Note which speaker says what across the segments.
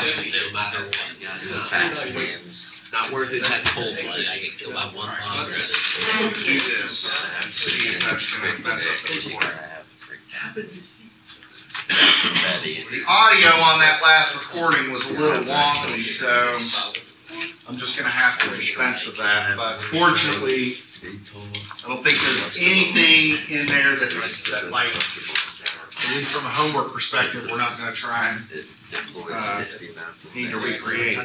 Speaker 1: capacity, no matter what.
Speaker 2: Yeah, the
Speaker 1: not,
Speaker 2: fast wins.
Speaker 1: not worth it. That cold blooded, I get killed by one bomb.
Speaker 3: Let's do this. And see if that's gonna mess up the report. The audio on that last recording was a little wonky, so I'm just gonna have to dispense with that, but fortunately, I don't think there's anything in there that's, that like, at least from a homework perspective, we're not gonna try and Uh, need to recreate.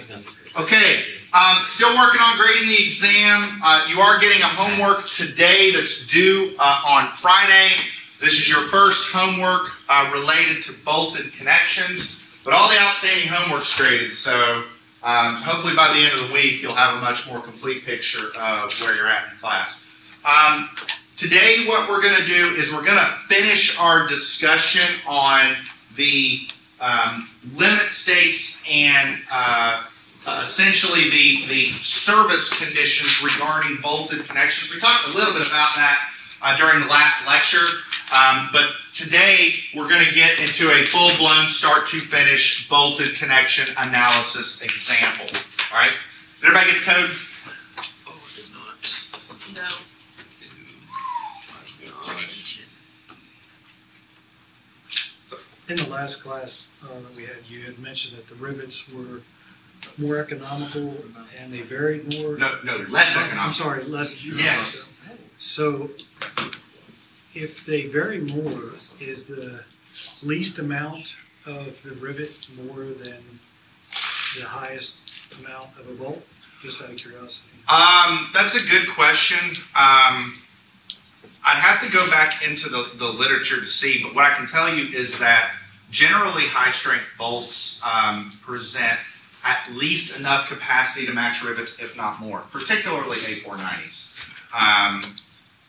Speaker 3: Okay, um, still working on grading the exam. Uh, you are getting a homework today that's due uh, on Friday. This is your first homework uh, related to bolted connections, but all the outstanding homework's graded. So um, hopefully by the end of the week, you'll have a much more complete picture of where you're at in class. Um, today, what we're going to do is we're going to finish our discussion on the um, limit states and uh, uh, essentially the, the service conditions regarding bolted connections. We talked a little bit about that uh, during the last lecture, um, but today we're going to get into a full-blown start-to-finish bolted connection analysis example. All right? Did everybody get the code?
Speaker 1: Oh, it's not.
Speaker 4: No.
Speaker 5: In the last class uh, that we had, you had mentioned that the rivets were more economical and they varied more.
Speaker 3: No, no, less
Speaker 5: I'm
Speaker 3: economic.
Speaker 5: sorry, less.
Speaker 3: Yes.
Speaker 5: So if they vary more, is the least amount of the rivet more than the highest amount of a bolt? Just out of curiosity.
Speaker 3: Um, that's a good question. Um, I'd have to go back into the, the literature to see, but what I can tell you is that generally high strength bolts um, present at least enough capacity to match rivets, if not more, particularly A490s. Um,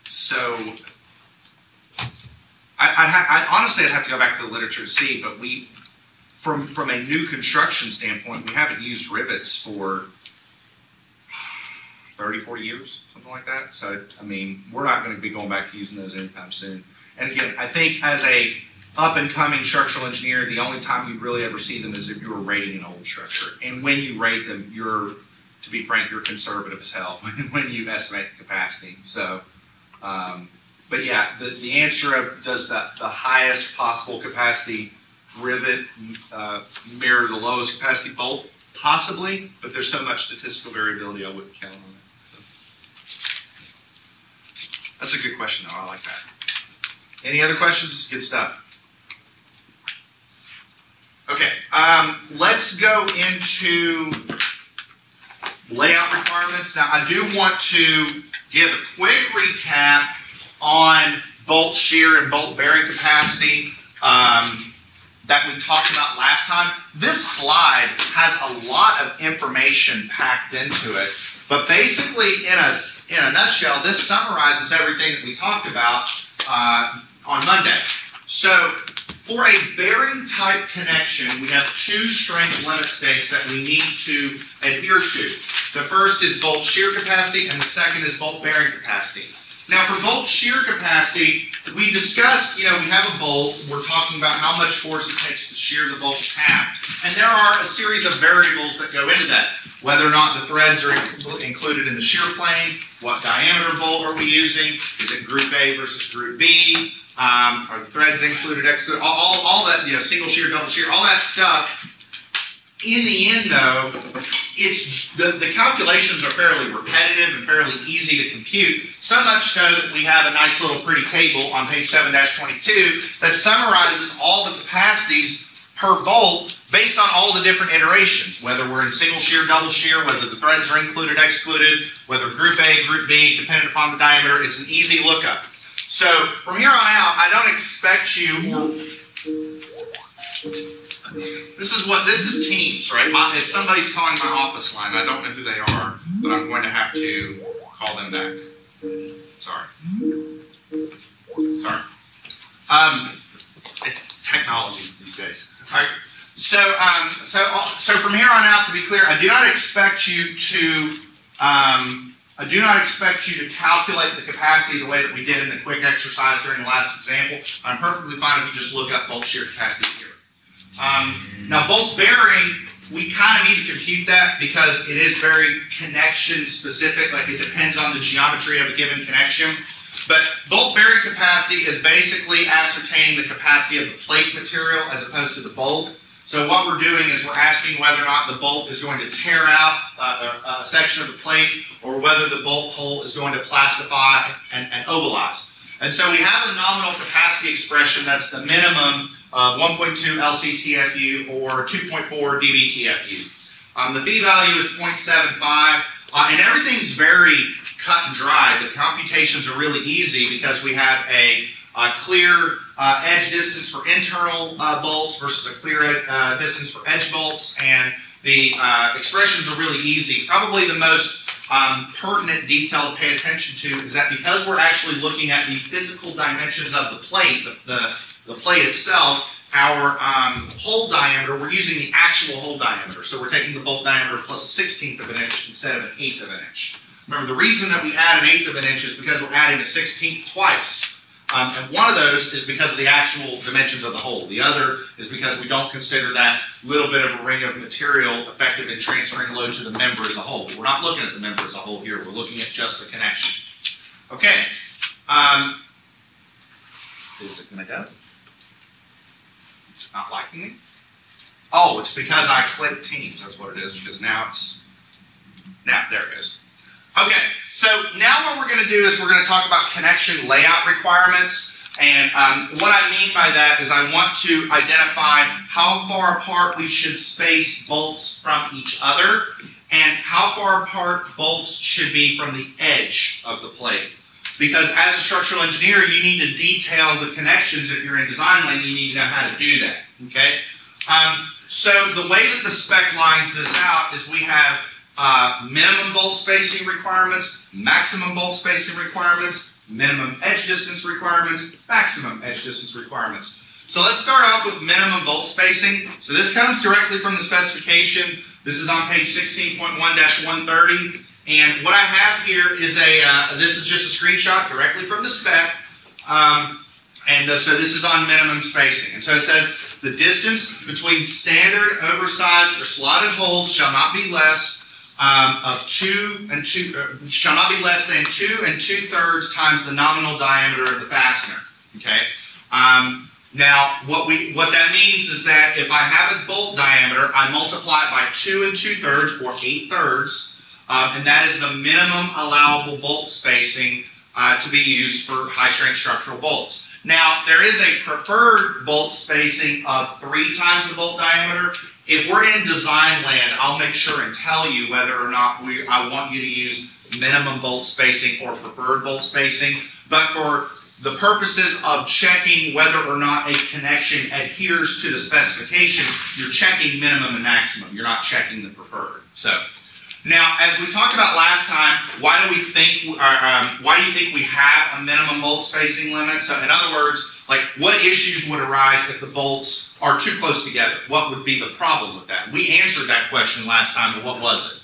Speaker 3: so I, I'd, I'd honestly I'd have to go back to the literature to see, but we, from from a new construction standpoint, we haven't used rivets for 30, 40 years, something like that. So, I mean, we're not going to be going back to using those anytime soon. And again, I think as a up and coming structural engineer, the only time you really ever see them is if you were rating an old structure. And when you rate them, you're, to be frank, you're conservative as hell when you estimate the capacity. So, um, but yeah, the, the answer of does the, the highest possible capacity rivet uh, mirror the lowest capacity bolt? Possibly, but there's so much statistical variability, I wouldn't count on it. So. That's a good question, though. I like that. Any other questions? Is good stuff. Okay, um, let's go into layout requirements. Now, I do want to give a quick recap on bolt shear and bolt bearing capacity. Um, that we talked about last time. This slide has a lot of information packed into it, but basically, in a in a nutshell, this summarizes everything that we talked about uh, on Monday. So, for a bearing type connection, we have two strength limit states that we need to adhere to. The first is bolt shear capacity, and the second is bolt bearing capacity. Now, for bolt shear capacity, we discussed, you know, we have a bolt, we're talking about how much force it takes to shear the bolt tab. And there are a series of variables that go into that. Whether or not the threads are included in the shear plane, what diameter bolt are we using, is it group A versus group B, um, are the threads included, excluded, all, all, all that, you know, single shear, double shear, all that stuff. In the end, though, it's the, the calculations are fairly repetitive and fairly easy to compute, so much so that we have a nice little pretty table on page 7-22 that summarizes all the capacities per bolt based on all the different iterations, whether we're in single shear, double shear, whether the threads are included, excluded, whether group A, group B, depending upon the diameter, it's an easy lookup. So from here on out, I don't expect you this is what this is Teams, right? My, if somebody's calling my office line, I don't know who they are, but I'm going to have to call them back. Sorry. Sorry. Um, it's technology these days. So, um, so, so from here on out, to be clear, I do not expect you to, um, I do not expect you to calculate the capacity the way that we did in the quick exercise during the last example. I'm perfectly fine if you just look up bolt shear capacity here. Um, now, bolt bearing we kind of need to compute that because it is very connection specific, like it depends on the geometry of a given connection. But bolt bearing capacity is basically ascertaining the capacity of the plate material as opposed to the bolt. So what we're doing is we're asking whether or not the bolt is going to tear out uh, a, a, section of the plate or whether the bolt hole is going to plastify and, and ovalize. And so we have a nominal capacity expression that's the minimum of 1.2 LCTFU or 2.4 dBTFU. Um, the V value is 0.75, uh, and everything's very cut and dry. The computations are really easy because we have a, a clear uh, edge distance for internal uh, bolts versus a clear ed, uh, distance for edge bolts, and the uh, expressions are really easy. Probably the most um, pertinent detail to pay attention to is that because we're actually looking at the physical dimensions of the plate, the, the, the plate itself, our um, hole diameter, we're using the actual hole diameter. So we're taking the bolt diameter plus a 16th of an inch instead of an eighth of an inch. Remember, the reason that we add an eighth of an inch is because we're adding a 16th twice. Um, and one of those is because of the actual dimensions of the hole. The other is because we don't consider that little bit of a ring of material effective in transferring load to the member as a whole. We're not looking at the member as a whole here. We're looking at just the connection. Okay. Um, is it going to go? It's not liking me? Oh, it's because I clicked Teams. That's what it is, because now it's, now, there it is. Okay, so now what we're going to do is we're going to talk about connection layout requirements. And um, what I mean by that is I want to identify how far apart we should space bolts from each other and how far apart bolts should be from the edge of the plate. Because as a structural engineer, you need to detail the connections. If you're in design lane, you need to know how to do that. Okay. Um, so the way that the spec lines this out is we have uh, minimum bolt spacing requirements, maximum bolt spacing requirements, minimum edge distance requirements, maximum edge distance requirements. So let's start off with minimum bolt spacing. So this comes directly from the specification. This is on page 16.1-130. And what I have here is a, uh, this is just a screenshot directly from the spec. Um, and uh, so this is on minimum spacing. And so it says, the distance between standard, oversized, or slotted holes shall not be less um, of two and two uh, shall not be less than two and two thirds times the nominal diameter of the fastener. Okay. Um, now, what we what that means is that if I have a bolt diameter, I multiply it by two and two thirds or eight thirds, um, and that is the minimum allowable bolt spacing uh, to be used for high strength structural bolts. Now, there is a preferred bolt spacing of three times the bolt diameter if we're in design land, I'll make sure and tell you whether or not we, I want you to use minimum bolt spacing or preferred bolt spacing. But for the purposes of checking whether or not a connection adheres to the specification, you're checking minimum and maximum. You're not checking the preferred. So now, as we talked about last time, why do we think, um, why do you think we have a minimum bolt spacing limit? So in other words, like what issues would arise if the bolts are too close together? What would be the problem with that? We answered that question last time, but what was it?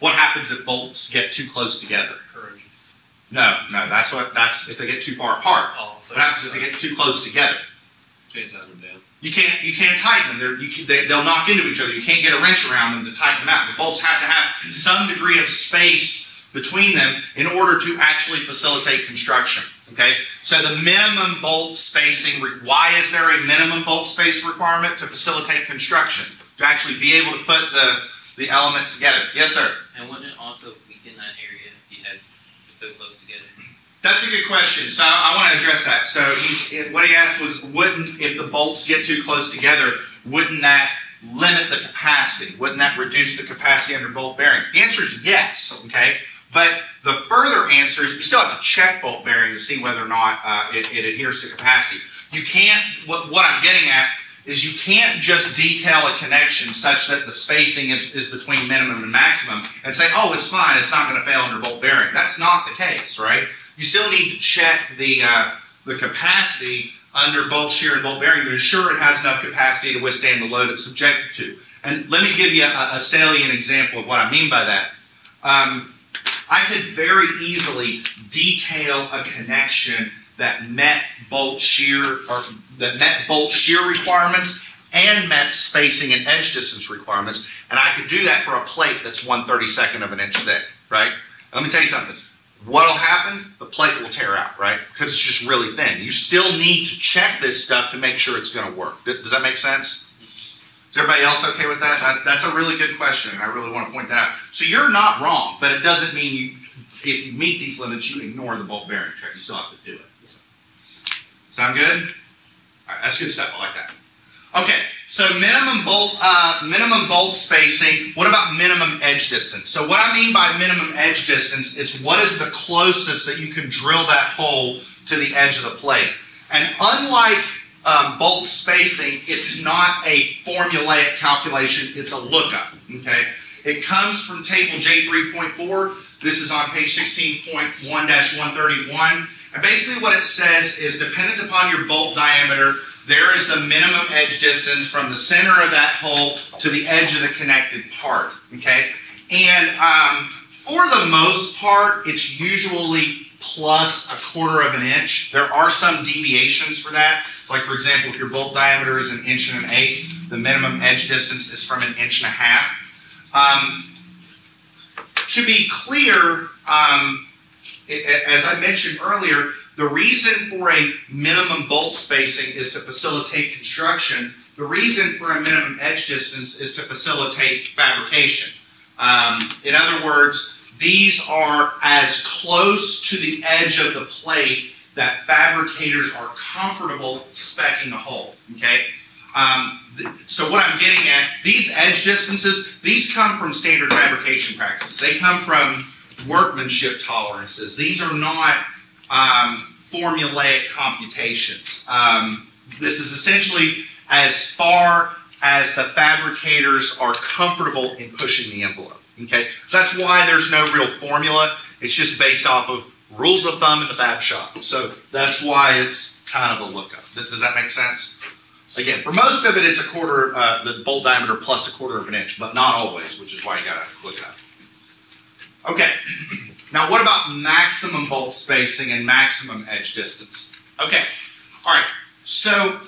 Speaker 3: What happens if bolts get too close together?
Speaker 1: Corrosion.
Speaker 3: No, no, that's what, that's if they get too far apart.
Speaker 1: Oh,
Speaker 3: What happens if they get too close together?
Speaker 1: Can't tighten them down.
Speaker 3: You can't you can't tighten them. You, they, they'll knock into each other. You can't get a wrench around them to tighten them out. The bolts have to have some degree of space between them in order to actually facilitate construction. Okay, so the minimum bolt spacing. Why is there a minimum bolt space requirement to facilitate construction? To actually be able to put the the element together. Yes, sir.
Speaker 2: And wouldn't it also weaken that area if you had if they're close together?
Speaker 3: That's a good question. So I, I want to address that. So he's, what he asked was, wouldn't if the bolts get too close together, wouldn't that limit the capacity? Wouldn't that reduce the capacity under bolt bearing? The answer is yes. Okay. But the further answer is you still have to check bolt bearing to see whether or not uh, it, it, adheres to capacity. You can't, what, what, I'm getting at is you can't just detail a connection such that the spacing is, is between minimum and maximum and say, oh, it's fine, it's not going to fail under bolt bearing. That's not the case, right? You still need to check the, uh, the capacity under bolt shear and bolt bearing to ensure it has enough capacity to withstand the load it's subjected to. And let me give you a, a salient example of what I mean by that. Um, I could very easily detail a connection that met bolt shear or that met bolt shear requirements and met spacing and edge distance requirements, and I could do that for a plate that's one thirty-second of an inch thick, right? Let me tell you something. What'll happen? The plate will tear out, right? Because it's just really thin. You still need to check this stuff to make sure it's gonna work. Does that make sense? Is everybody else okay with that? that? That's a really good question, I really want to point that out. So you're not wrong, but it doesn't mean you, if you meet these limits, you ignore the bolt bearing check. You still have to do it. Sound good? That's good stuff. I like that. Okay, so minimum bolt, uh, minimum bolt spacing. What about minimum edge distance? So what I mean by minimum edge distance, it's what is the closest that you can drill that hole to the edge of the plate. And unlike um, bolt spacing, it's not a formulaic calculation, it's a lookup, okay? It comes from table J3.4. This is on page 16.1-131. And basically what it says is dependent upon your bolt diameter, there is the minimum edge distance from the center of that hole to the edge of the connected part, okay? And um, for the most part, it's usually plus a quarter of an inch. There are some deviations for that. So like for example, if your bolt diameter is an inch and an eighth, the minimum edge distance is from an inch and a half. Um, to be clear, um, as I mentioned earlier, the reason for a minimum bolt spacing is to facilitate construction. The reason for a minimum edge distance is to facilitate fabrication. Um, in other words, these are as close to the edge of the plate that fabricators are comfortable specking a hole. Okay. Um, so what I'm getting at, these edge distances, these come from standard fabrication practices. They come from workmanship tolerances. These are not um, formulaic computations. Um, this is essentially as far as the fabricators are comfortable in pushing the envelope. Okay, so that's why there's no real formula. It's just based off of rules of thumb in the fab shop. So that's why it's kind of a lookup. Does that make sense? Again, for most of it, it's a quarter, uh, the bolt diameter plus a quarter of an inch, but not always, which is why you gotta look it. Okay, now what about maximum bolt spacing and maximum edge distance? Okay, all right, so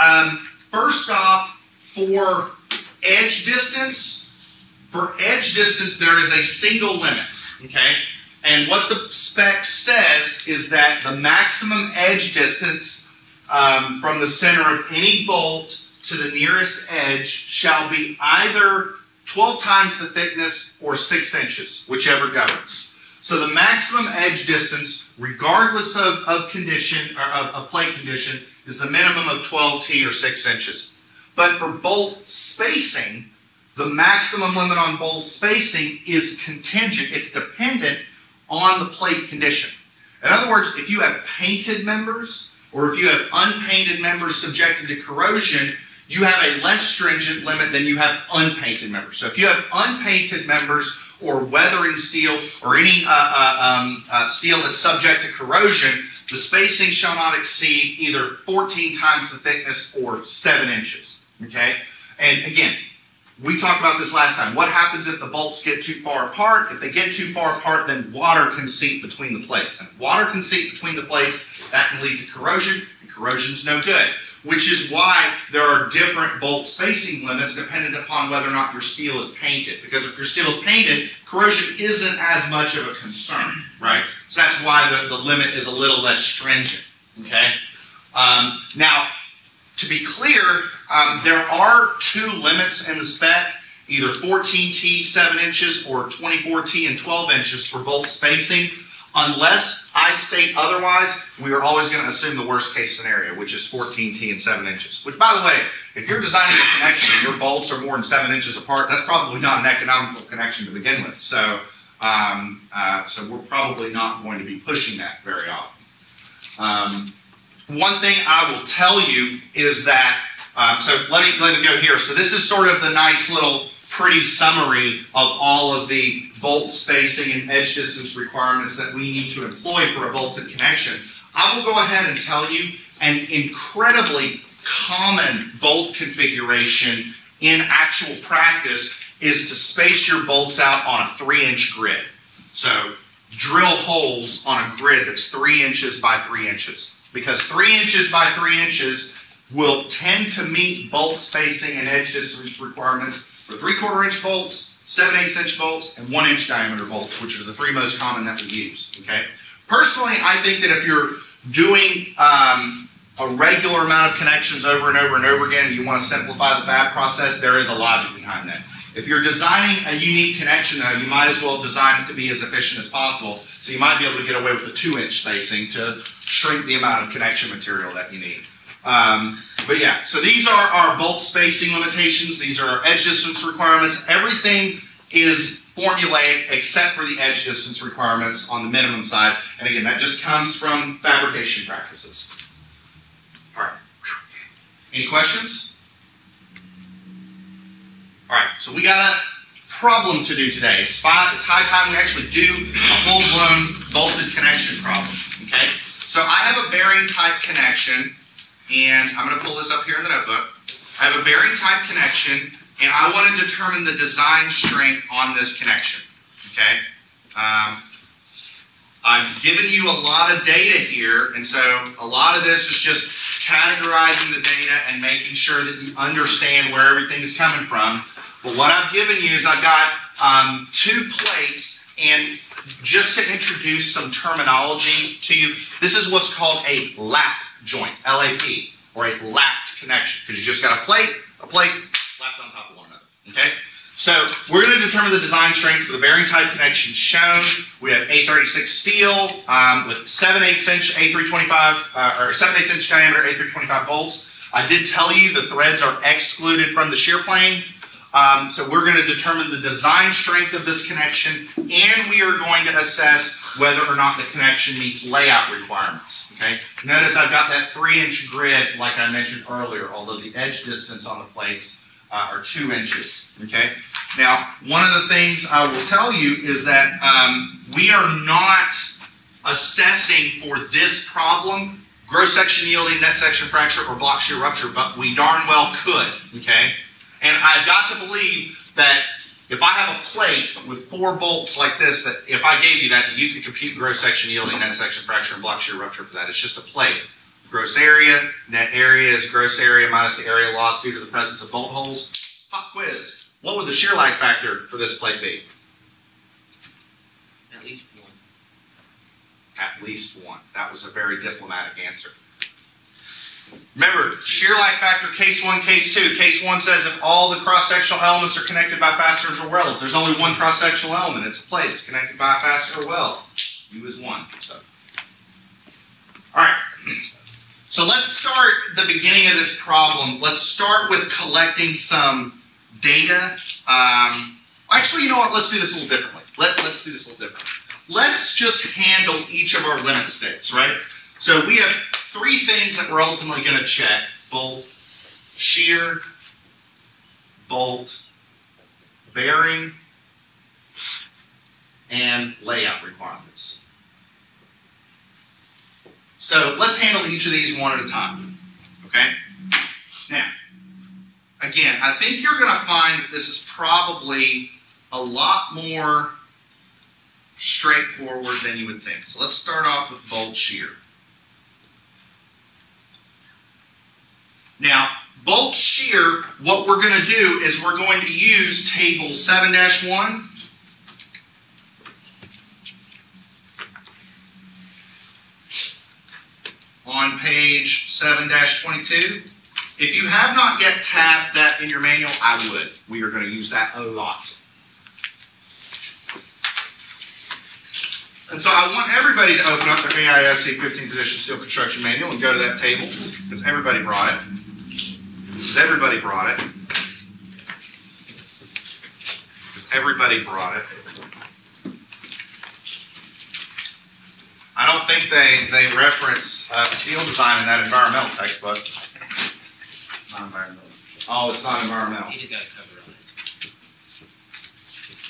Speaker 3: um, first off, for edge distance, for edge distance, there is a single limit, okay? And what the spec says is that the maximum edge distance um, from the center of any bolt to the nearest edge shall be either 12 times the thickness or 6 inches, whichever governs. So the maximum edge distance, regardless of, of condition, or of, of plate condition, is the minimum of 12 T or 6 inches. But for bolt spacing, the maximum limit on bolt spacing is contingent, it's dependent on the plate condition. In other words, if you have painted members, or if you have unpainted members subjected to corrosion, you have a less stringent limit than you have unpainted members. So if you have unpainted members or weathering steel or any uh, uh, um, uh, steel that's subject to corrosion, the spacing shall not exceed either 14 times the thickness or 7 inches. Okay? And again, we talked about this last time. What happens if the bolts get too far apart? If they get too far apart, then water can seep between the plates. And if water can seep between the plates, that can lead to corrosion, and corrosion's no good. Which is why there are different bolt spacing limits dependent upon whether or not your steel is painted. Because if your steel is painted, corrosion isn't as much of a concern, right? So that's why the, the limit is a little less stringent, okay? Um, now, to be clear, um, there are two limits in the spec, either 14T 7 inches or 24T and 12 inches for bolt spacing. Unless I state otherwise, we are always going to assume the worst case scenario, which is 14T and 7 inches. Which, by the way, if you're designing a connection and your bolts are more than 7 inches apart, that's probably not an economical connection to begin with. So, um, uh, so we're probably not going to be pushing that very often. Um, one thing I will tell you is that, um, so let me, let me go here. So this is sort of the nice little pretty summary of all of the bolt spacing and edge distance requirements that we need to employ for a bolted connection. I will go ahead and tell you an incredibly common bolt configuration in actual practice is to space your bolts out on a three inch grid. So drill holes on a grid that's three inches by three inches. Because three inches by three inches will tend to meet bolt spacing and edge distance requirements for three quarter inch bolts, seven eighths inch bolts, and one inch diameter bolts, which are the three most common that we use. Okay. Personally, I think that if you're doing um, a regular amount of connections over and over and over again, and you want to simplify the fab process, there is a logic behind that. If you're designing a unique connection, though, you might as well design it to be as efficient as possible. So you might be able to get away with a two-inch spacing to shrink the amount of connection material that you need. Um, but yeah, so these are our bolt spacing limitations. These are our edge distance requirements. Everything is formulaic except for the edge distance requirements on the minimum side. And again, that just comes from fabrication practices. All right. Any questions? All right, so we got a problem to do today. It's, fine, it's high time we actually do a full-blown bolted connection problem, okay? So I have a bearing type connection, and I'm gonna pull this up here in the notebook. I have a bearing type connection, and I wanna determine the design strength on this connection, okay? Um, I've given you a lot of data here, and so a lot of this is just categorizing the data and making sure that you understand where everything is coming from. But what I've given you is I've got um, two plates, and just to introduce some terminology to you, this is what's called a lap joint, L-A-P, or a lapped connection, because you just got a plate, a plate, lapped on top of one another, okay? So we're going to determine the design strength for the bearing type connection shown. We have A36 steel um, with 7 8 inch A325 uh, or 7 8 inch diameter A325 bolts. I did tell you the threads are excluded from the shear plane. Um, so we're going to determine the design strength of this connection and we are going to assess whether or not the connection meets layout requirements. Okay. Notice I've got that 3 inch grid like I mentioned earlier, although the edge distance on the plates uh, are 2 inches. Okay. Now, one of the things I will tell you is that um, we are not assessing for this problem gross section yielding, net section fracture, or block shear rupture, but we darn well could, okay? And I've got to believe that if I have a plate with four bolts like this, that if I gave you that, you could compute gross section yielding, net section fracture, and block shear rupture for that. It's just a plate. Gross area, net area is gross area minus the area loss due to the presence of bolt holes. Pop quiz. What would the shear lag factor for this plate be?
Speaker 2: At least one.
Speaker 3: At least one. That was a very diplomatic answer. Remember, shear lag factor, case one, case two. Case one says if all the cross-sectional elements are connected by fasteners or welds. There's only one cross-sectional element. It's a plate. It's connected by a fastener or weld. U is one. So, all right. So let's start the beginning of this problem. Let's start with collecting some data. Um, actually, you know what? Let's do this a little differently. Let, let's do this a little differently. Let's just handle each of our limit states, right? So we have three things that we're ultimately going to check. Bolt, shear, bolt, bearing, and layout requirements. So let's handle each of these one at a time, okay? Now, again, I think you're going to find that this is probably a lot more straightforward than you would think. So let's start off with bolt shear. Now, bolt shear, what we're going to do is we're going to use table 7-1 on page 7-22. If you have not yet tabbed that in your manual, I would. We are going to use that a lot. And so I want everybody to open up their AISC 15th edition steel construction manual and go to that table because everybody brought it. Because everybody brought it. Because everybody brought it. I don't think they, they reference uh, steel design in that environmental textbook.
Speaker 4: Not environmental.
Speaker 3: Oh, it's not environmental.
Speaker 2: You got a cover on it.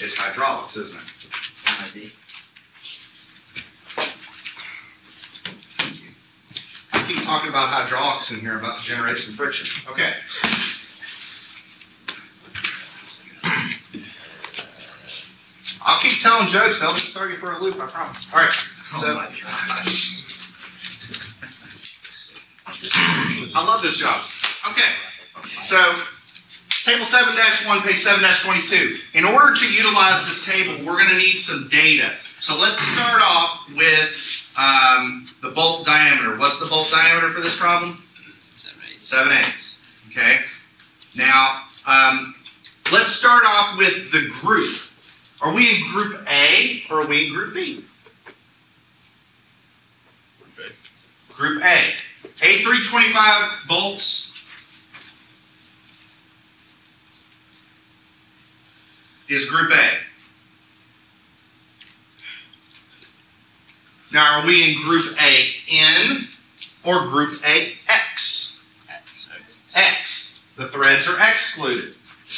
Speaker 3: It's hydraulics, isn't it?
Speaker 4: MID.
Speaker 3: I keep talking about hydraulics in here, about to generate some friction. Okay. I'll keep telling jokes, they'll just throw you for a loop, I promise. All right.
Speaker 4: Oh
Speaker 3: So-
Speaker 4: my gosh.
Speaker 2: I'm just
Speaker 3: I love this job. Okay, so table seven one, page 7-22. In order to utilize this table, we're gonna need some data. So let's start off with, um, the bolt diameter. What's the bolt diameter for this problem?
Speaker 1: Seven, eight.
Speaker 3: Seven eighths, okay? Now, um, let's start off with the group. Are we in group A or are we in group B? Group A. A three twenty-five bolts is group A. Now, are we in group A N or group A X? X. The threads are excluded,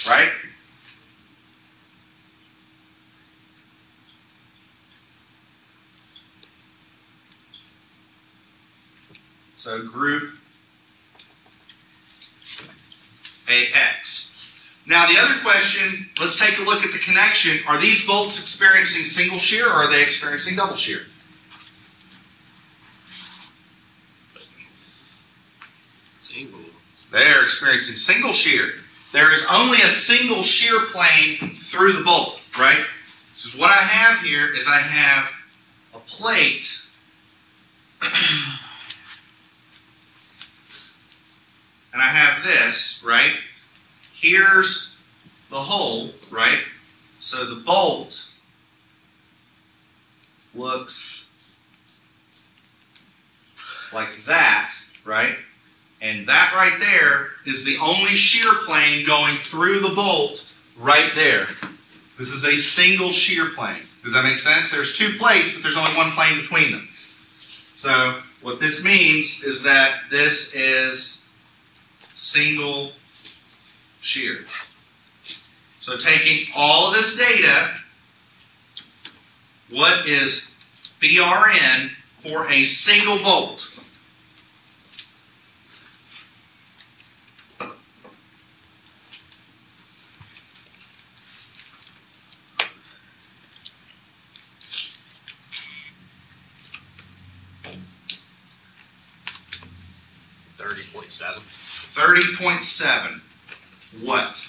Speaker 3: right? So group AX. Now the other question, let's take a look at the connection. Are these bolts experiencing single shear or are they experiencing double shear?
Speaker 1: Single.
Speaker 3: They're experiencing single shear. There is only a single shear plane through the bolt, right? So what I have here is I have a plate and I have this, right? Here's the hole, right? So the bolt looks like that, right? And that right there is the only shear plane going through the bolt right there. This is a single shear plane. Does that make sense? There's two plates, but there's only one plane between them. So what this means is that this is single shear. So taking all of this data, what is BRN for a single bolt? 30.7 What?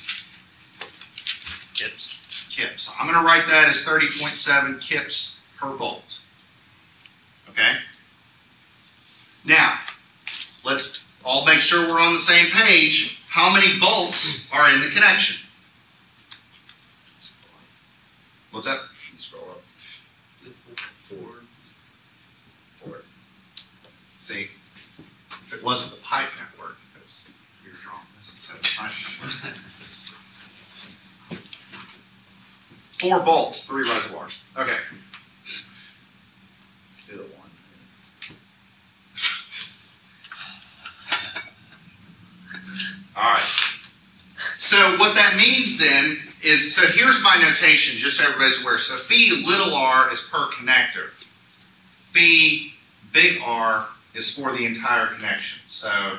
Speaker 1: Kips.
Speaker 3: Kips. I'm going to write that as 30.7 kips per bolt. Okay? Now, let's all make sure we're on the same page. How many bolts are in the connection? What's that? Scroll up.
Speaker 1: Four.
Speaker 3: Four. See, if it wasn't the pipe now instead of the pipe. Four bolts, three reservoirs. Okay.
Speaker 4: Let's do the one.
Speaker 3: All right. So what that means then is, so here's my notation, just so everybody's aware. So phi little r is per connector. Phi big R is for the entire connection. So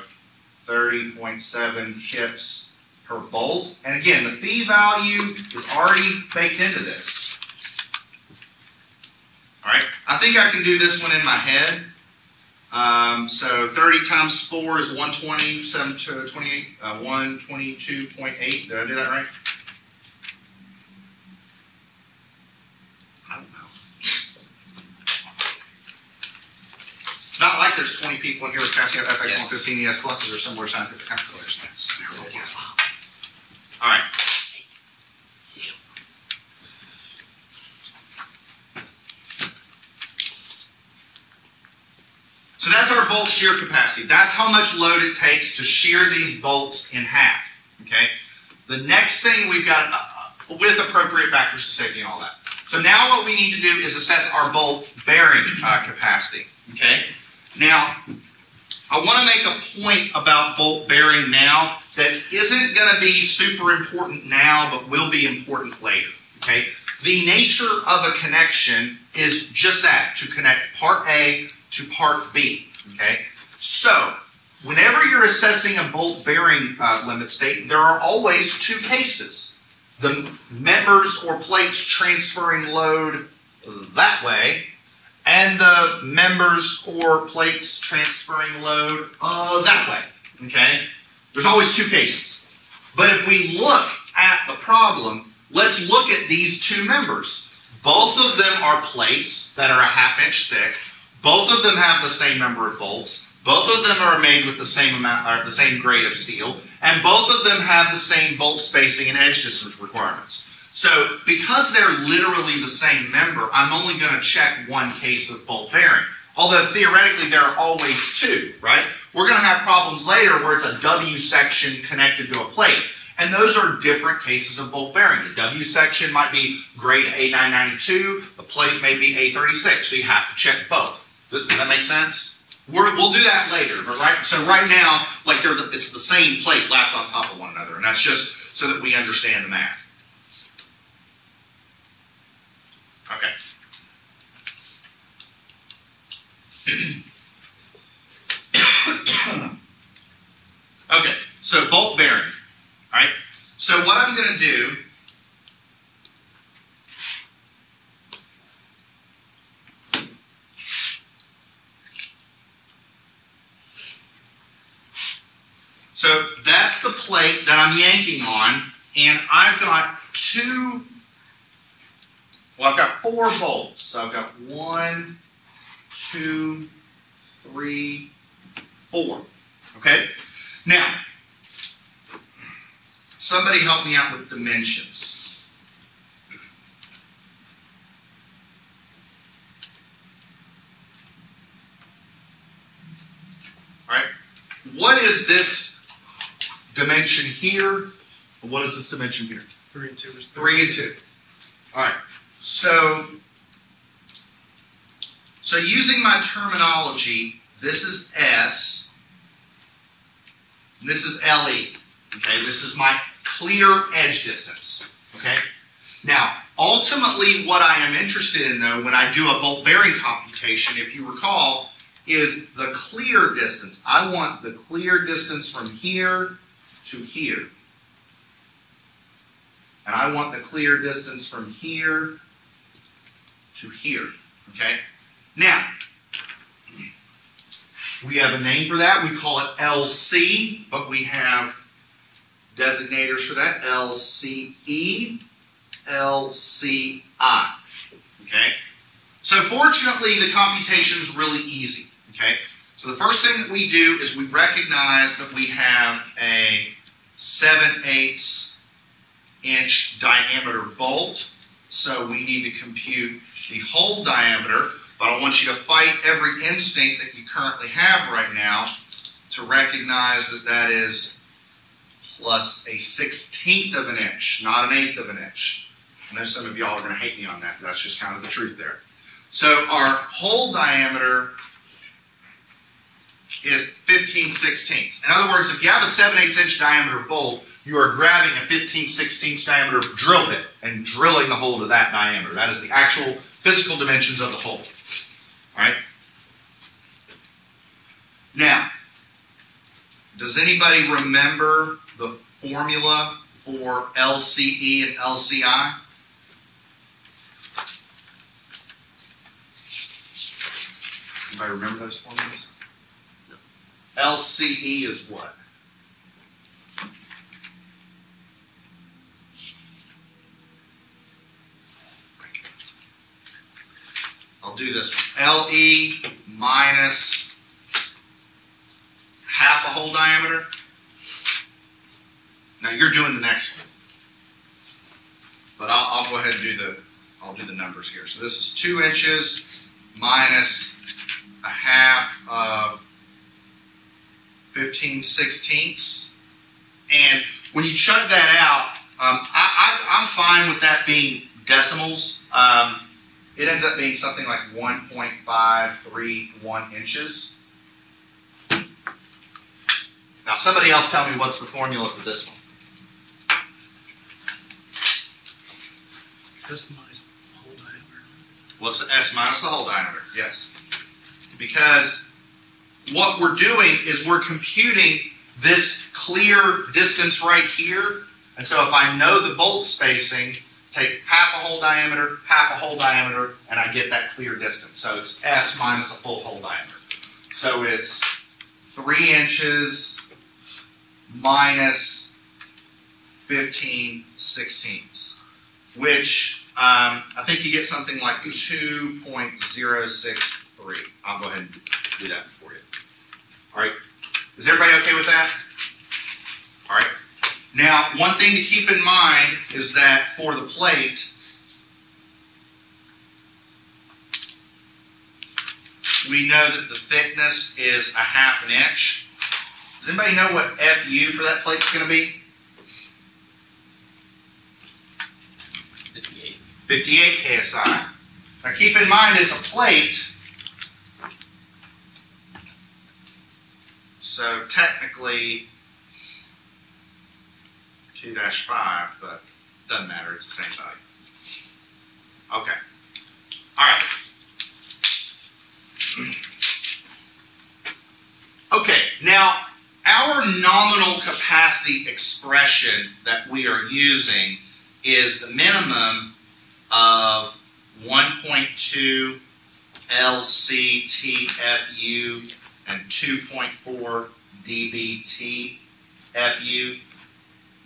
Speaker 3: 30.7 kips per bolt. And again, the phi value is already baked into this. All right. I think I can do this one in my head. Um, so 30 times 4 is 120, 7 to 28, uh, 122.8. Did I do that right? I don't know. It's not like there's 20 people in here with passing out FX
Speaker 1: Yes.
Speaker 3: 115 ES pluses or similar scientific calculators. Yes. All right. So that's our bolt shear capacity. That's how much load it takes to shear these bolts in half. Okay. The next thing we've got uh, with appropriate factors to safety and all that. So now what we need to do is assess our bolt bearing uh, capacity. Okay. Now I want to make a point about bolt bearing now that isn't going to be super important now, but will be important later. Okay. The nature of a connection is just that to connect part A to part B. Okay. So whenever you're assessing a bolt bearing uh, limit state, there are always two cases. The members or plates transferring load that way, and the members or plates transferring load uh, that way. Okay? There's always two cases. But if we look at the problem, let's look at these two members. Both of them are plates that are a half inch thick. Both of them have the same number of bolts. Both of them are made with the same amount, or the same grade of steel, and both of them have the same bolt spacing and edge distance requirements. So, because they're literally the same member, I'm only going to check one case of bolt bearing. Although theoretically there are always two, right? We're going to have problems later where it's a W section connected to a plate. And those are different cases of bolt bearing. The W section might be grade A992, the plate may be A36, so you have to check both. Does that make sense? We're, we'll do that later, but right, so right now, like the, it's the same plate lapped on top of one another, and that's just so that we understand the math. Okay. okay, so bolt bearing. All right. So what I'm going to do. So that's the plate that I'm yanking on, and I've got two well, I've got four bolts. So I've got one, two, three, four. Okay? Now, somebody help me out with dimensions. All right? What is this dimension here? And what is this dimension here?
Speaker 5: Three and two
Speaker 3: Three and two. All right. So, so using my terminology, this is S, this is LE. Okay, this is my clear edge distance. Okay. Now, ultimately, what I am interested in, though, when I do a bolt bearing computation, if you recall, is the clear distance. I want the clear distance from here to here. And I want the clear distance from here to here. Okay? Now, we have a name for that. We call it LC, but we have designators for that LCE, LCI. Okay? So, fortunately, the computation is really easy. Okay? So, the first thing that we do is we recognize that we have a 7 eighths inch diameter bolt. So we need to compute the hole diameter, but I want you to fight every instinct that you currently have right now to recognize that that is plus a sixteenth of an inch, not an eighth of an inch. I know some of y'all are going to hate me on that, but that's just kind of the truth there. So our hole diameter is 15 sixteenths. In other words, if you have a 7 8 inch diameter bolt, you are grabbing a 15 16 diameter drill bit and drilling the hole to that diameter. That is the actual physical dimensions of the hole. All right? Now, does anybody remember the formula for LCE and LCI? Anybody remember those formulas? LCE is what? I'll do this. LE minus half a hole diameter. Now you're doing the next one. But I'll, I'll go ahead and do the, I'll do the numbers here. So this is two inches minus a half of 15 sixteenths. And when you chug that out, um, I, I'm fine with that being decimals. Um, it ends up being something like 1.531 inches. Now, somebody else tell me what's the formula for this one.
Speaker 5: This is my hole diameter.
Speaker 3: What's the S minus the hole diameter? Yes. Because what we're doing is we're computing this clear distance right here. And so if I know the bolt spacing, take half a hole diameter, half a hole diameter, and I get that clear distance. So it's S minus a full hole diameter. So it's three inches minus fifteen sixteenths, which, um, I think you get something like two point zero six three. I'll go ahead and do that for you. All right, is everybody okay with that? All right, now, one thing to keep in mind is that for the plate, we know that the thickness is a half an inch. Does anybody know what FU for that plate is gonna be?
Speaker 1: Fifty-eight.
Speaker 3: Fifty-eight KSI. Now keep in mind, it's a plate. So technically, two dash five, but doesn't matter, it's the same value. Okay, all right. Okay, now, our nominal capacity expression that we are using is the minimum of one point two LCTFU and two point four DBTFU.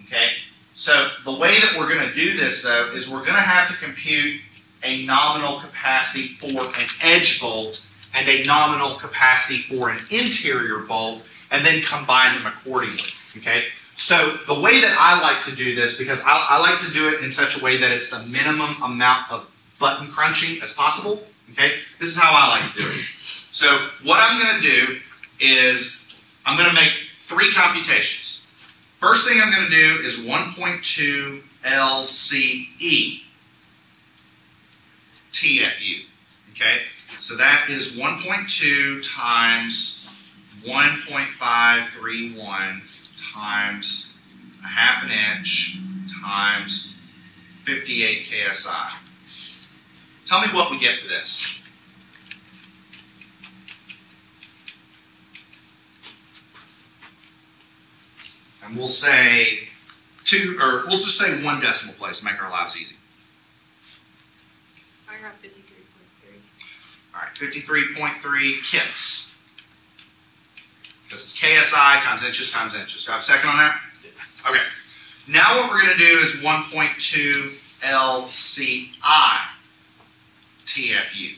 Speaker 3: Okay, so the way that we're gonna do this though is we're gonna have to compute a nominal capacity for an edge bolt and a nominal capacity for an interior bolt and then combine them accordingly, okay? So the way that I like to do this, because I, I like to do it in such a way that it's the minimum amount of button crunching as possible, okay? This is how I like to do it. So what I'm gonna do is, I'm gonna make three computations. First thing I'm gonna do is 1.2 LCE TFU, okay? So that is 1.2 times 1.531 times a half an inch times 58 KSI. Tell me what we get for this. And we'll say two, or we'll just say one decimal place to make our lives easy.
Speaker 6: I got fifty-three point three.
Speaker 3: All right, fifty-three point three kips. Because it's KSI times inches times inches. Do I have a second on that? Okay. Now what we're gonna do is one point two LCI TFU.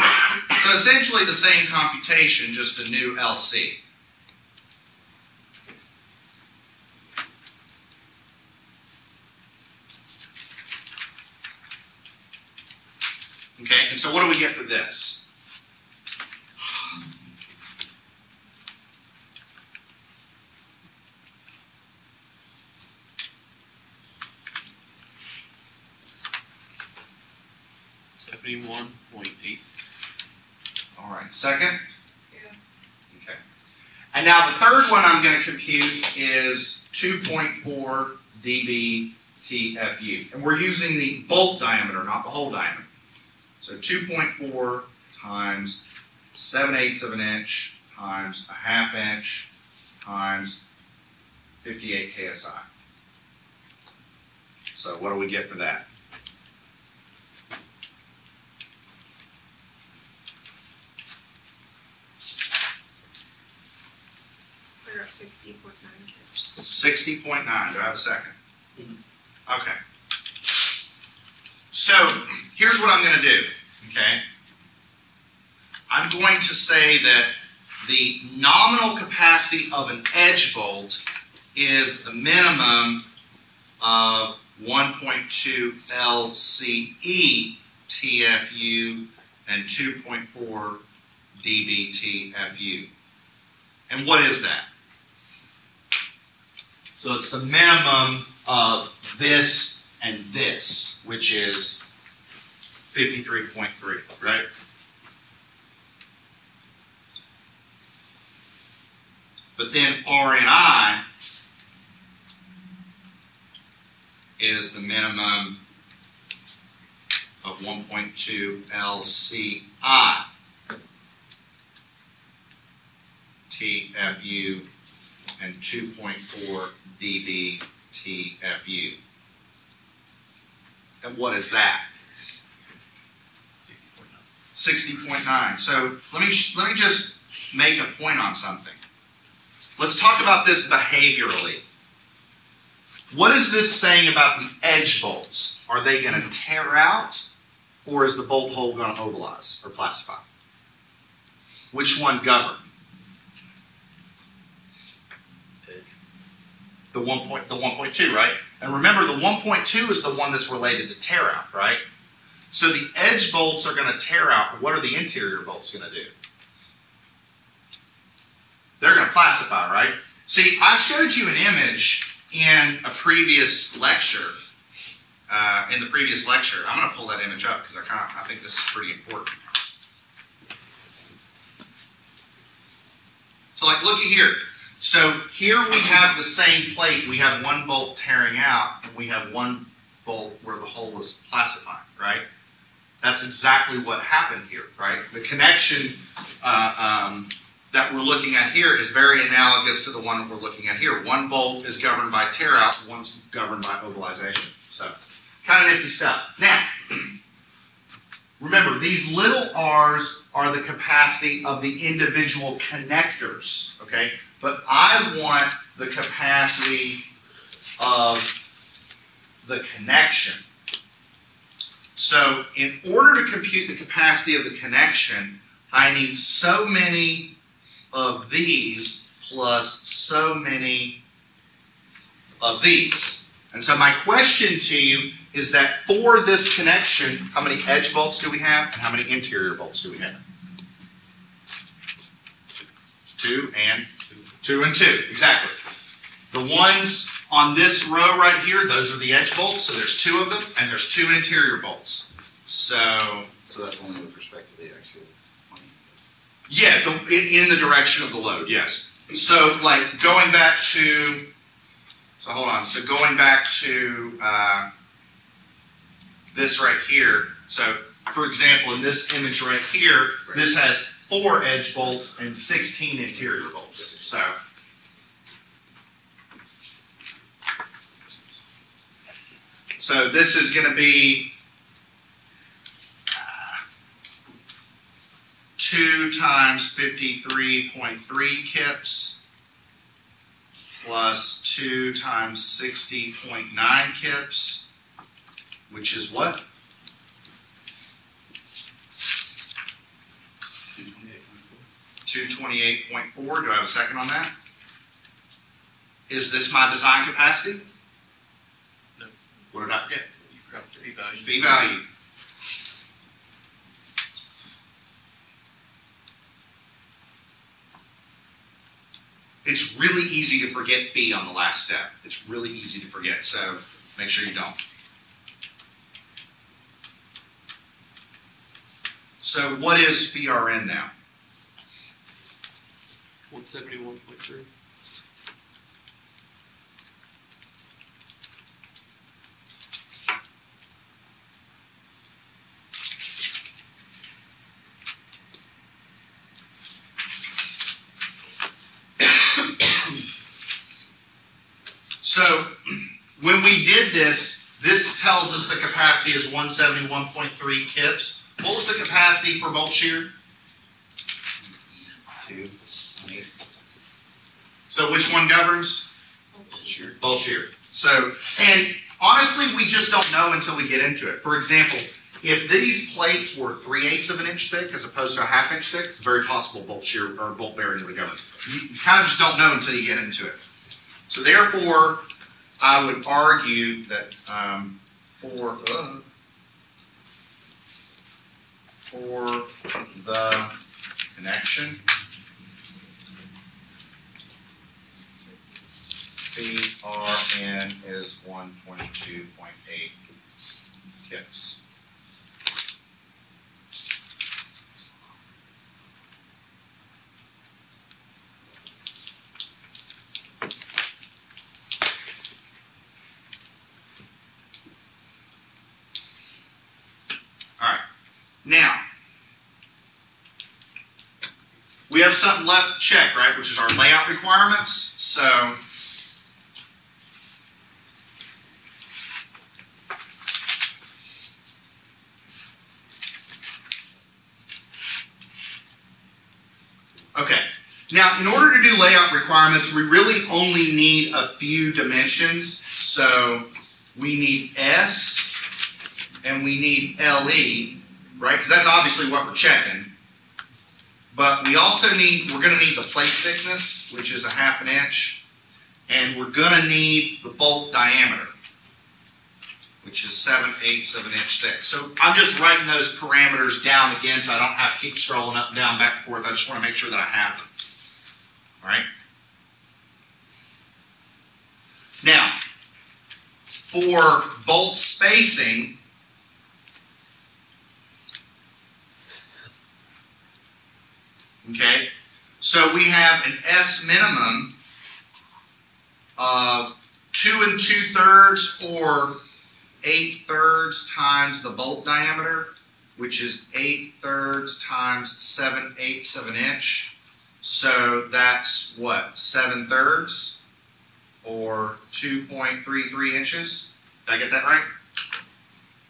Speaker 3: So essentially the same computation, just a new LC. Okay, and so what do we get for this?
Speaker 2: Seventy-one point eight.
Speaker 3: All right, second?
Speaker 6: Yeah.
Speaker 3: Okay. And now the third one I'm gonna compute is two point four dB TFU. And we're using the bolt diameter, not the hole diameter. So two point four times seven eighths of an inch times a half inch times fifty-eight KSI. So what do we get for that?
Speaker 6: Sixty point nine kips.
Speaker 3: Sixty point nine, do I have a 2nd
Speaker 2: Mhm.
Speaker 3: Okay. So, here's what I'm gonna do, okay? I'm going to say that the nominal capacity of an edge bolt is the minimum of one point two LCE TFU and two point four DBTFU. And what is that? So it's the minimum of this and this, which is 53.3, right? But then RNI is the minimum of 1.2 LCI. TFU and 2.4 DBTFU. And what is that? 60.9. 60.9. So let me, let me just make a point on something. Let's talk about this behaviorally. What is this saying about the edge bolts? Are they going to tear out or is the bolt hole going to ovalize or plastify? Which one governs? The one point, the one point two, right? And remember, the one point two is the one that's related to tear out, right? So the edge bolts are going to tear out. What are the interior bolts going to do? They're going to plastify, right? See, I showed you an image in a previous lecture. Uh, in the previous lecture, I'm going to pull that image up because I kind of I think this is pretty important. So, like, looky here. So here we have the same plate. We have one bolt tearing out, and we have one bolt where the hole is plastifying, right? That's exactly what happened here, right? The connection uh, um, that we're looking at here is very analogous to the one we're looking at here. One bolt is governed by tear out, one's governed by ovalization. So, kind of nifty stuff. Now, remember, these little r's are the capacity of the individual connectors, okay? But I want the capacity of the connection. So, in order to compute the capacity of the connection, I need so many of these plus so many of these. And so my question to you is that for this connection, how many edge bolts do we have and how many interior bolts do we have? Two and two and two, exactly. The ones on this row right here, those are the edge bolts, so there's two of them, and there's two interior bolts. So
Speaker 4: So that's only with respect to the axial.
Speaker 3: Yeah, the, in, in the direction of the load, yes. So like going back to, so hold on, so going back to, uh, this right here, so for example, in this image right here, this has four edge bolts and sixteen interior bolts, so. So this is gonna be uh, two times fifty-three point three kips plus two times sixty point nine kips, which is what? Two twenty-eight point four. Do I have a second on that? Is this my design capacity?
Speaker 2: No.
Speaker 3: What did I forget?
Speaker 2: You forgot the phi value.
Speaker 3: Phi value. It's really easy to forget phi on the last step. It's really easy to forget, so make sure you don't. So what is VRN now?
Speaker 2: One seventy-one point three.
Speaker 3: So when we did this, this tells us the capacity is one seventy-one point three kips. What was the capacity for bolt shear?
Speaker 4: Two, eight,
Speaker 3: So which one governs? Bolt shear. So, and honestly, we just don't know until we get into it. For example, if these plates were three eighths of an inch thick as opposed to a half inch thick, it's very possible bolt shear or bolt bearing would govern. You, you kind of just don't know until you get into it. So therefore, I would argue that um, for uh, for the connection, PRN is one twenty-two point eight kips. Alright, now, we have something left to check, right, which is our layout requirements, so. Okay, Now, in order to do layout requirements, we really only need a few dimensions. So we need S and we need LE, right? Because that's obviously what we're checking. But we also need, we're gonna need the plate thickness, which is a half an inch. And we're gonna need the bolt diameter, which is seven eighths of an inch thick. So I'm just writing those parameters down again, so I don't have to keep scrolling up and down, back and forth. I just wanna make sure that I have them. Right? Now, for bolt spacing, okay, so we have an S minimum of two and two thirds or eight thirds times the bolt diameter, which is eight thirds times seven eighths of an inch. So that's what, seven thirds or 2.33 inches? Did I get that right?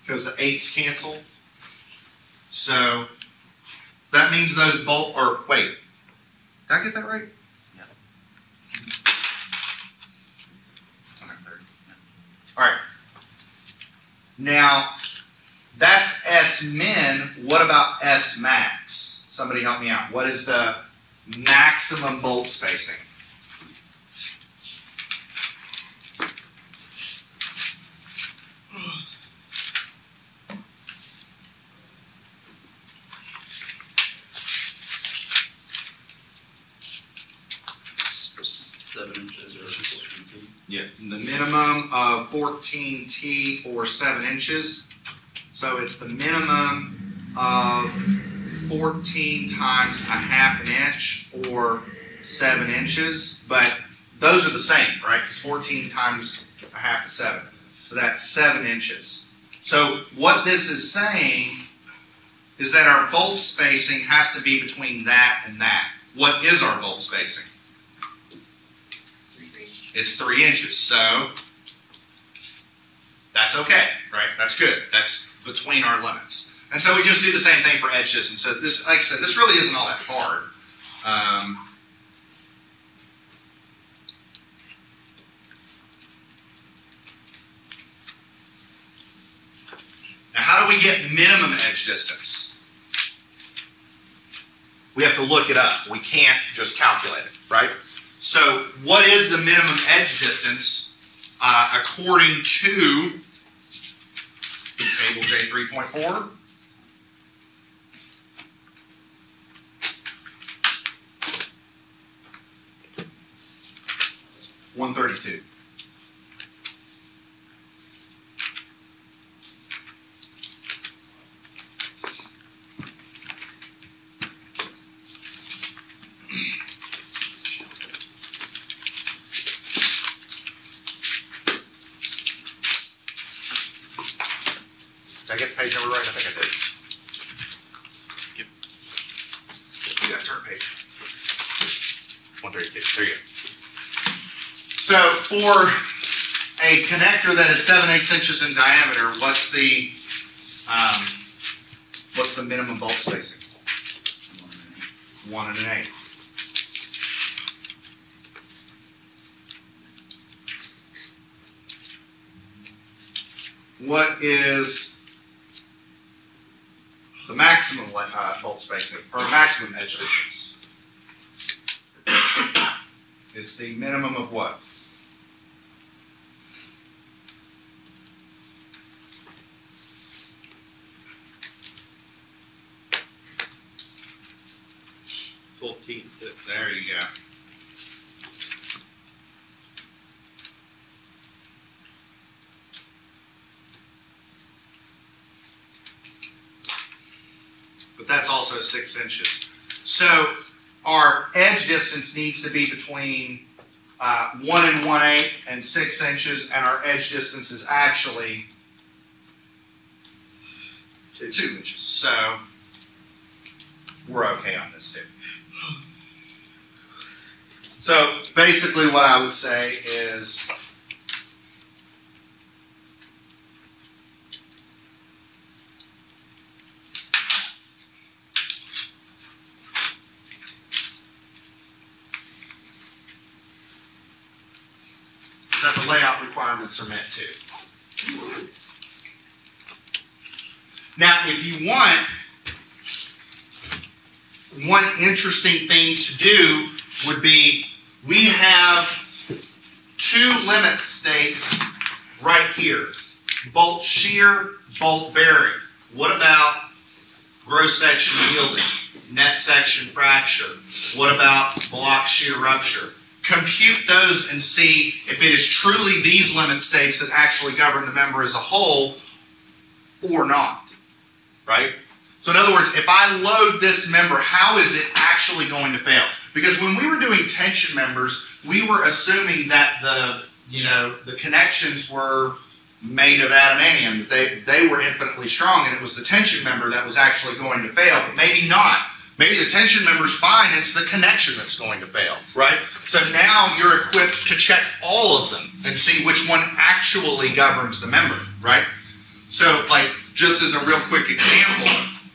Speaker 3: Because the eights cancel. So that means those bolt, or wait, did I get that right?
Speaker 4: Yeah.
Speaker 3: All right. Now, that's S min. What about S max? Somebody help me out. What is the maximum bolt spacing?
Speaker 2: Seven inches or fourteen feet.
Speaker 3: Yeah. The minimum of fourteen T or seven inches. So it's the minimum of fourteen times a half an inch or seven inches, but those are the same, right? Because fourteen times a half is seven. So that's seven inches. So what this is saying is that our bolt spacing has to be between that and that. What is our bolt spacing? It's three inches, so that's okay, right? That's good. That's between our limits. And so we just do the same thing for edge distance. So this, like I said, this really isn't all that hard. Um, now, how do we get minimum edge distance? We have to look it up. We can't just calculate it, right? So, what is the minimum edge distance uh, according to table J three point four? One thirty-two. Did I get the page number right? I think I did. Yep. You got turn page. One thirty-two, there you go. So for a connector that is seven eighths inches in diameter, what's the, um, what's the minimum bolt spacing? One and an eighth. What is the maximum uh, bolt spacing or maximum edge distance? It's the minimum of what? There you go. But that's also six inches. So our edge distance needs to be between uh, one and one eighth and six inches, and our edge distance is actually two inches. So we're okay on this too. So basically what I would say is that the layout requirements are met too. Now, if you want one interesting thing to do would be, we have two limit states right here. Bolt shear, bolt bearing. What about gross section yielding, net section fracture? What about block shear rupture? Compute those and see if it is truly these limit states that actually govern the member as a whole or not, right? So in other words, if I load this member, how is it actually going to fail? Because when we were doing tension members, we were assuming that the, you know, the connections were made of adamantium, that they, they were infinitely strong, and it was the tension member that was actually going to fail, but maybe not. Maybe the tension member's fine, it's the connection that's going to fail, right? So now you're equipped to check all of them and see which one actually governs the member, right? So, like, just as a real quick example,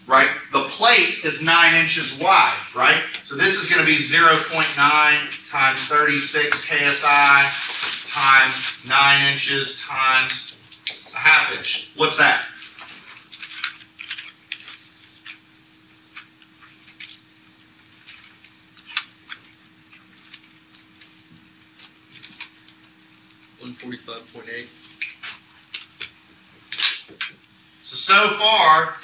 Speaker 3: right? The plate is nine inches wide, right? So this is gonna be zero point nine times thirty-six KSI times nine inches times a half inch. What's that?
Speaker 1: One forty-five point eight.
Speaker 3: So, so far,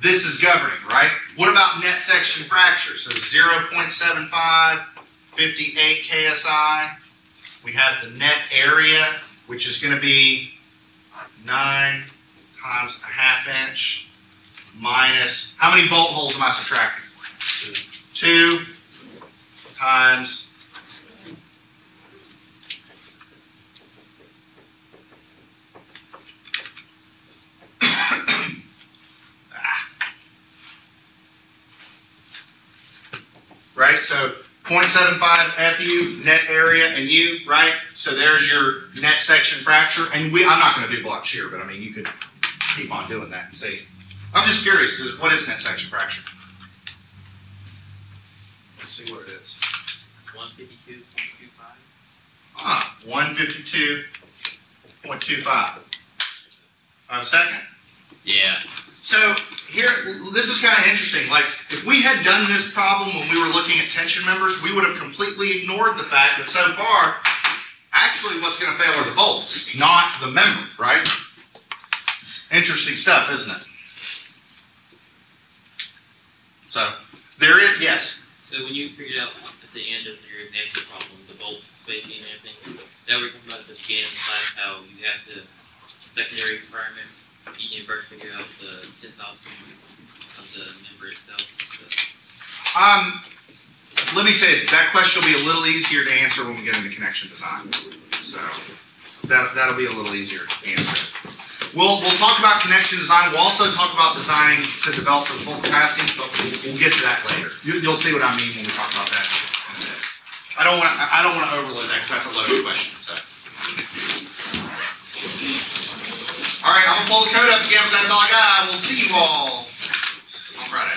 Speaker 3: this is governing, right? What about net section fracture? So 0.75, 58 KSI. We have the net area, which is gonna be nine times a half inch minus, how many bolt holes am I subtracting? Two times right? So 0.75 FU, net area, and U, right? So there's your net section fracture, and we, I'm not gonna do block shear, but I mean, you could keep on doing that and see. I'm just curious, does- what is net section fracture? Let's see what it is.
Speaker 2: One fifty-two point two five.
Speaker 3: Ah, one fifty-two point two five. I have a second?
Speaker 1: Yeah.
Speaker 3: So here, this is kind of interesting. Like, if we had done this problem when we were looking at tension members, we would have completely ignored the fact that so far, actually what's going to fail are the bolts, not the member, right? Interesting stuff, isn't it? So, there is, yes.
Speaker 2: So when you figured out at the end of your example problem, the bolt spacing and everything, that we're talking about the scan inside how you have the secondary requirement, you can first figure out the tensile strength of the member itself. So
Speaker 3: Um, let me say this, that question will be a little easier to answer when we get into connection design. So, that, that'll be a little easier to answer. We'll, we'll talk about connection design, we'll also talk about designing to develop for full capacity, but we'll, we'll get to that later. You, you'll see what I mean when we talk about that. I don't wanna, I don't wanna overload that, cause that's a loaded question, so. All right, I'm going to pull the code up again, but that's all I got. We'll see you all on Friday.